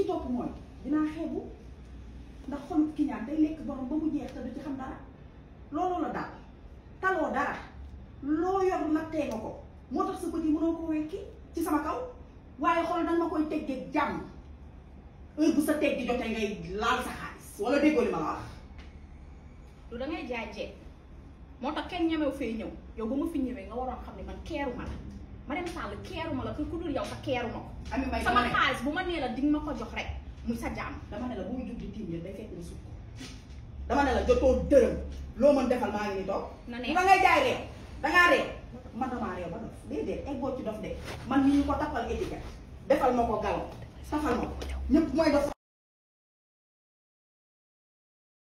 ci topp mooy dinaa xeebu ndax xolub kiñaan day lekk borom ba mu jeex te du ci xam dara looloo la daal taloo dara loo yor nattee nga ko moo tax sa bët yi mënoo ko wekki ci sama kaw waaye xool danga ma koy teggee jàmm heure bu sa teggi jotee ngay laal sa xaalis wala déggoo li ma la wax lu da ngay jaay jeeg moo tax kenn ñemew fee ñëw yow ba ma fi ñëwee nga waroon xam ne man keeru ma la Marième Sall keeru ma la ku dul yow sax keeru ma ko. Ami Mbaye sama xaalis bu ma nee la di ma ko jox rek muy sa jàmm. dama ne la bu muy jug di tiim yëpp day fekk nga sukk dama ne la jotoo dërëm loo mën defal maa ngi nii toog. na ne da ngay jaay réew da ngaa réew man damaa réew ba dof déedéet eggoo ci dof de man ni ñu ko tappal étiquette defal ma ko galo safal ma ko ñëpp mooy dof.